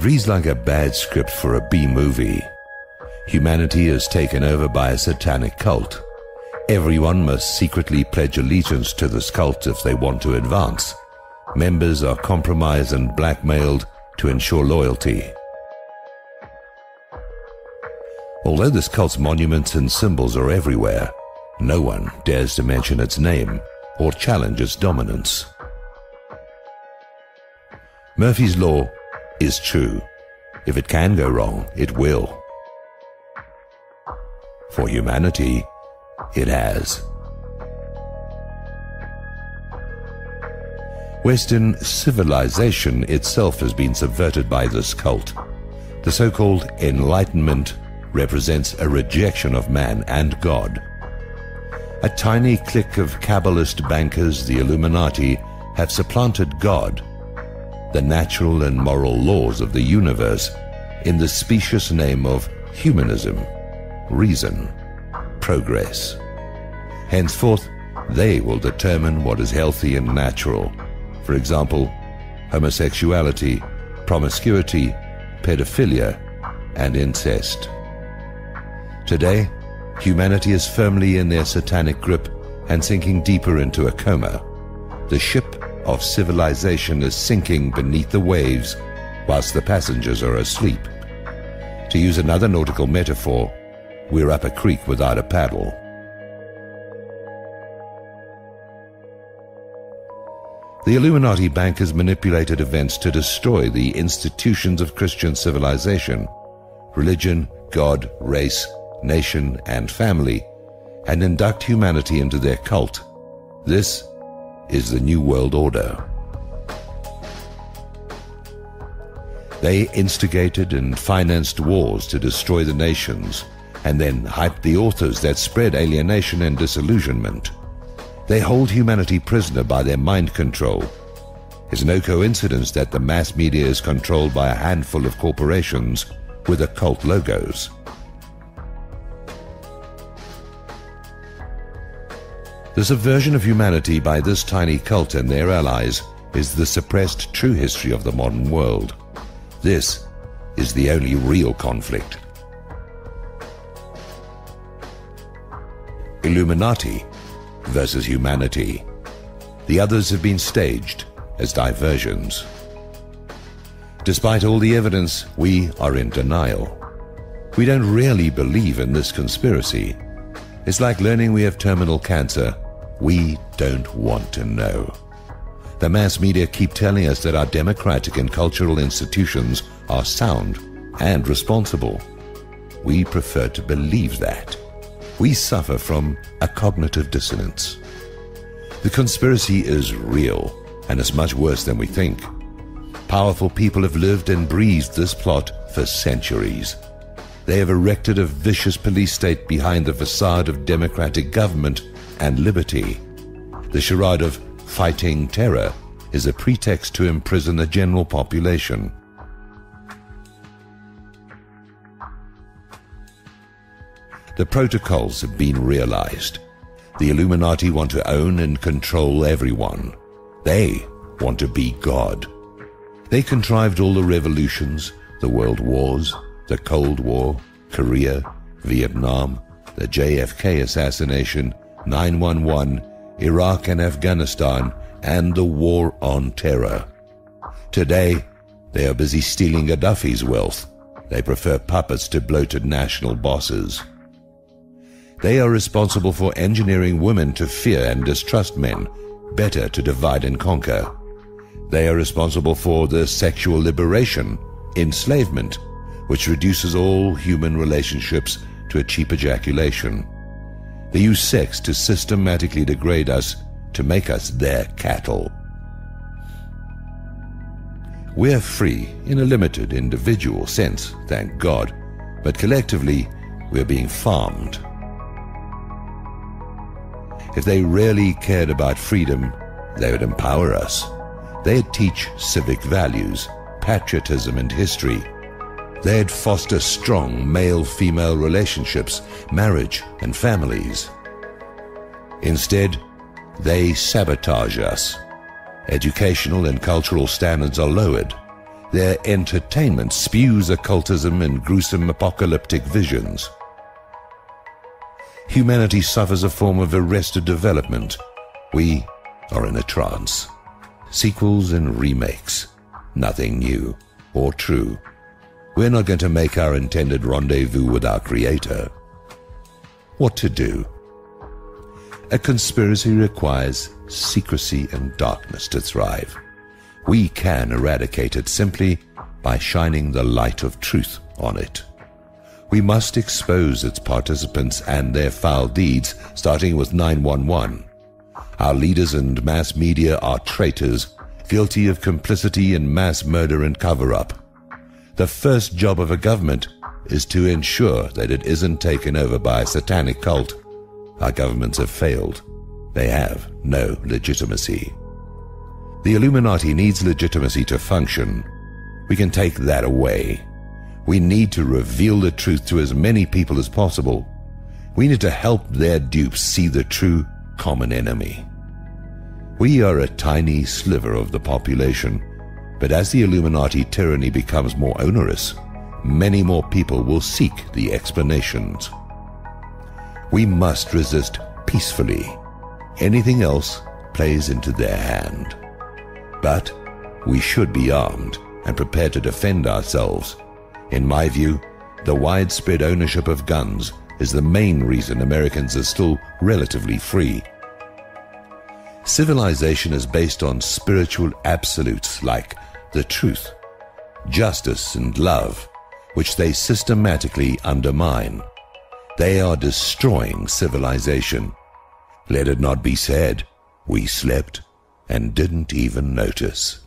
It reads like a bad script for a B movie. Humanity is taken over by a satanic cult. Everyone must secretly pledge allegiance to this cult if they want to advance. Members are compromised and blackmailed to ensure loyalty. Although this cult's monuments and symbols are everywhere, no one dares to mention its name or challenge its dominance. Murphy's Law is true. If it can go wrong, it will. For humanity, it has. Western civilization itself has been subverted by this cult. The so-called Enlightenment represents a rejection of man and God. A tiny clique of Kabbalist bankers, the Illuminati, have supplanted God, the natural and moral laws of the universe, in the specious name of humanism, reason, progress. Henceforth, they will determine what is healthy and natural. For example, homosexuality, promiscuity, pedophilia, and incest. Today, humanity is firmly in their satanic grip and sinking deeper into a coma. The ship of civilization is sinking beneath the waves whilst the passengers are asleep. To use another nautical metaphor, we're up a creek without a paddle. The Illuminati bankers manipulated events to destroy the institutions of Christian civilization religion, God, race, nation, and family and induct humanity into their cult. This is the New World Order. They instigated and financed wars to destroy the nations and then hyped the authors that spread alienation and disillusionment. They hold humanity prisoner by their mind control. It's no coincidence that the mass media is controlled by a handful of corporations with occult logos. The subversion of humanity by this tiny cult and their allies is the suppressed true history of the modern world. This is the only real conflict. Illuminati versus humanity. The others have been staged as diversions. Despite all the evidence, we are in denial. We don't really believe in this conspiracy. It's like learning we have terminal cancer. We don't want to know. The mass media keep telling us that our democratic and cultural institutions are sound and responsible. We prefer to believe that. We suffer from a cognitive dissonance. The conspiracy is real, and it's much worse than we think. Powerful people have lived and breathed this plot for centuries. They have erected a vicious police state behind the facade of democratic government and liberty. The charade of fighting terror is a pretext to imprison the general population. The protocols have been realized. The Illuminati want to own and control everyone. They want to be God. They contrived all the revolutions, the world wars, the Cold War, Korea, Vietnam, the JFK assassination, 911, Iraq and Afghanistan, and the war on terror. Today, they are busy stealing Gaddafi's wealth. They prefer puppets to bloated national bosses. They are responsible for engineering women to fear and distrust men, better to divide and conquer. They are responsible for the sexual liberation, enslavement, which reduces all human relationships to a cheap ejaculation. They use sex to systematically degrade us to make us their cattle. We're free in a limited individual sense, thank God, but collectively we're being farmed. If they really cared about freedom, they would empower us. They'd teach civic values, patriotism, and history. They'd foster strong male-female relationships, marriage, and families. Instead, they sabotage us. Educational and cultural standards are lowered. Their entertainment spews occultism and gruesome apocalyptic visions. Humanity suffers a form of arrested development. We are in a trance. Sequels and remakes. Nothing new or true. We're not going to make our intended rendezvous with our Creator. What to do? A conspiracy requires secrecy and darkness to thrive. We can eradicate it simply by shining the light of truth on it. We must expose its participants and their foul deeds, starting with 911. Our leaders and mass media are traitors, guilty of complicity in mass murder and cover up. The first job of a government is to ensure that it isn't taken over by a satanic cult. Our governments have failed. They have no legitimacy. The Illuminati needs legitimacy to function. We can take that away. We need to reveal the truth to as many people as possible. We need to help their dupes see the true common enemy. We are a tiny sliver of the population, but as the Illuminati tyranny becomes more onerous, many more people will seek the explanations. We must resist peacefully. Anything else plays into their hand. But we should be armed and prepared to defend ourselves. In my view, the widespread ownership of guns is the main reason Americans are still relatively free. Civilization is based on spiritual absolutes like the truth, justice, and love, which they systematically undermine. They are destroying civilization. Let it not be said, we slept and didn't even notice.